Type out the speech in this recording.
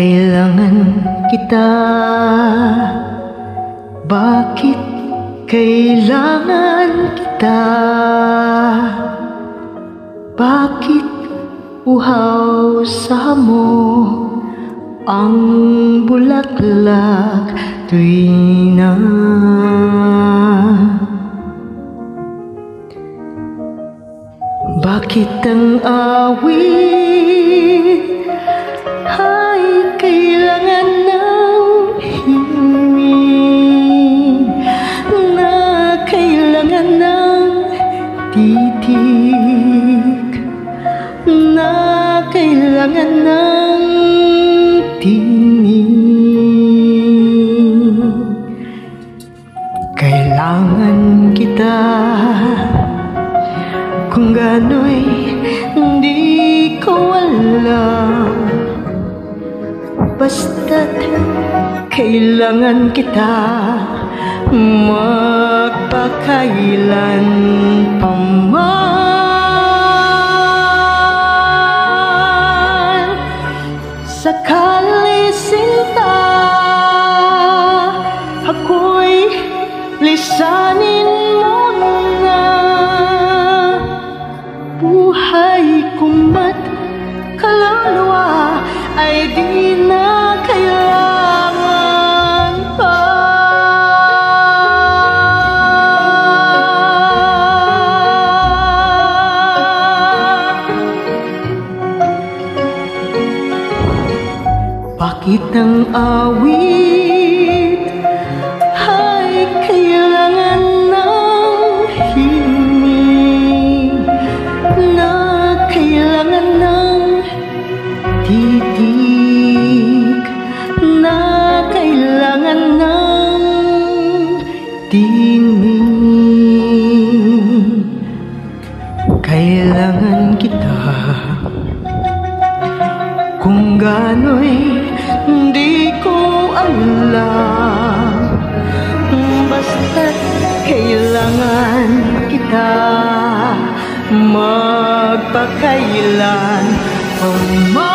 kailangan kita? Bakit kailangan kita? Bakit uhaw sa mo ang bulaklak tuwing na Bakit ang awit ay kailangan ng himig na kailangan ng titig na kailangan ng tinig Kailangan kita kung gano'y Basta't kailangan kita Magpakailan pa man Sakali sinta Ako'y lisanin mo Bakit ang awit? Ay kailangan ng himig na kailangan ng titig na kailangan ng tinig kailangan kita kung gano'y hindi ko alam Basta't kailangan kita Magpakailan. Pa man